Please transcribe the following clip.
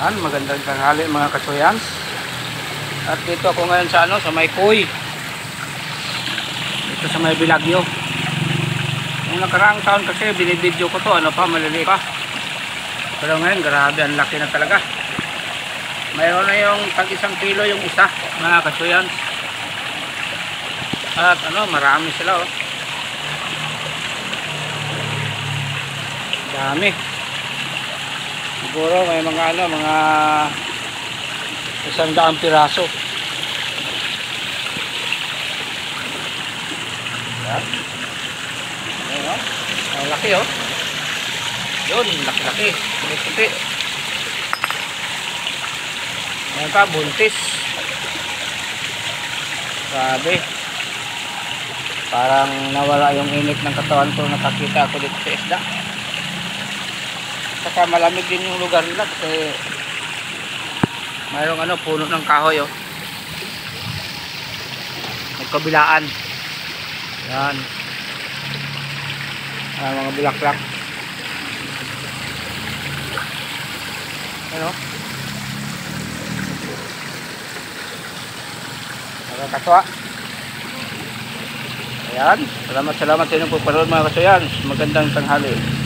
Yan, magandang tanghali mga kasuyans. At dito ako ngayon sa ano, sa Maykoy. Dito sa may Bilagyo. Yung nakaraang taon kasi binibidyo ko to, ano pa, maliliit pa. Pero ngayon, grabe, ang laki na talaga. Mayroon na yung tag isang kilo yung isa, mga kasuyans. At ano, marami sila oh. Dami. Siguro may mga ano, mga isang daang piraso. Yan. Ayan oh. Ang laki oh. Yun, laki-laki. Puti-puti. Ayan pa, buntis. Grabe. Parang nawala yung init ng katawan ko nakakita ako dito sa isda. Saka malamig din yung lugar nila kasi mayroong ano, puno ng kahoy oh. Magkabilaan. Yan. Ah, mga bulaklak. Ano? Nakakatuwa. Ayan. Salamat, salamat sa inyong pagparoon mga kasayan. Magandang tanghali.